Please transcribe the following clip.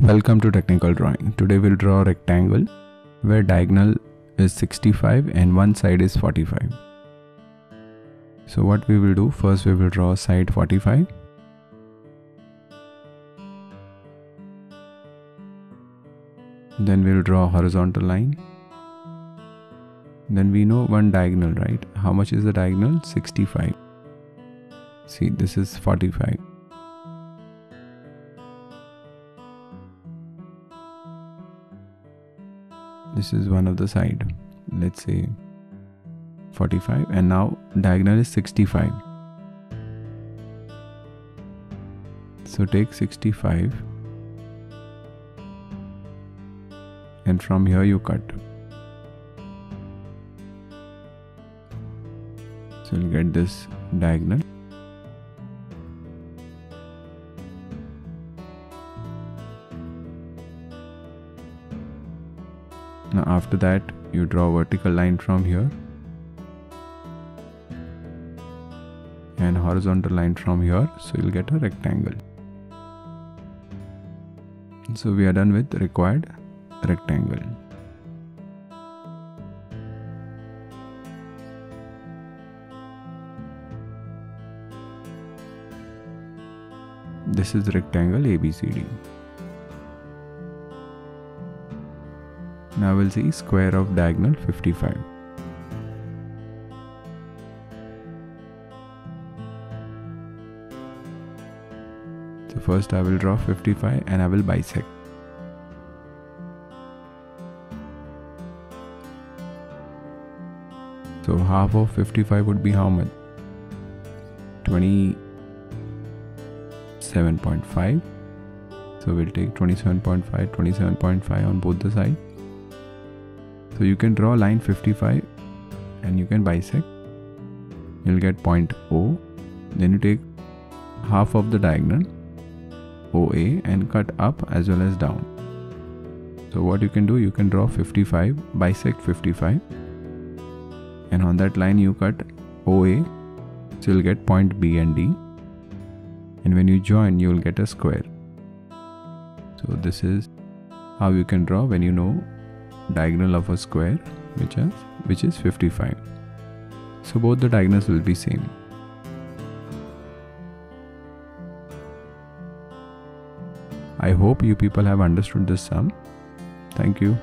Welcome to technical drawing. Today we'll draw a rectangle where diagonal is 65 and one side is 45. So what we will do first we will draw side 45. Then we'll draw a horizontal line. Then we know one diagonal, right? How much is the diagonal? 65. See, this is 45. this is one of the side let's say 45 and now diagonal is 65 so take 65 and from here you cut so we'll get this diagonal. Now after that you draw a vertical line from here and horizontal line from here. So you'll get a rectangle. So we are done with required rectangle this is rectangle ABCD Now we'll see square of diagonal 55. So first I will draw 55 and I will bisect. So half of 55 would be how much? 27.5. So we'll take 27.5, 27.5 on both the sides. So you can draw line 55 and you can bisect. You'll get point O. Then you take half of the diagonal OA and cut up as well as down. So what you can do, you can draw 55, bisect 55 and on that line you cut OA so you'll get point B and D and when you join you will get a square. So this is how you can draw when you know diagonal of a square which is which is 55 so both the diagonals will be same I hope you people have understood this sum. Thank you.